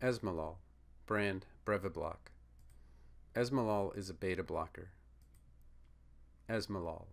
Esmolol, brand Brevibloc. Esmolol is a beta blocker. Esmolol.